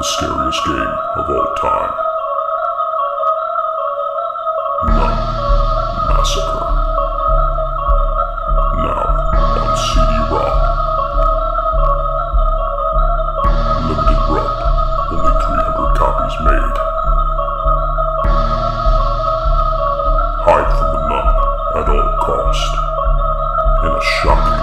the scariest game of all time. Nun Massacre. Now on CD-ROM. Limited run, only 300 copies made. Hide from the nun at all cost. In a shocking